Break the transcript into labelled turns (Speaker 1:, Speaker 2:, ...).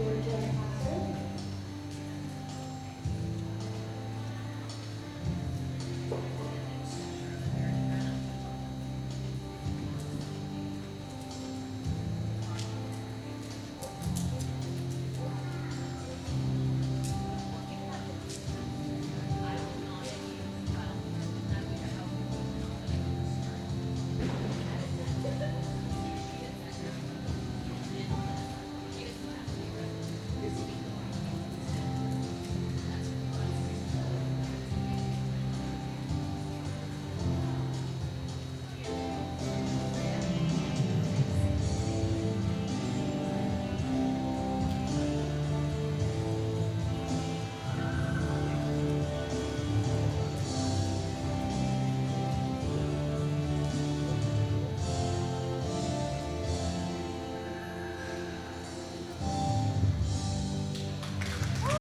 Speaker 1: Senhor te abençoe.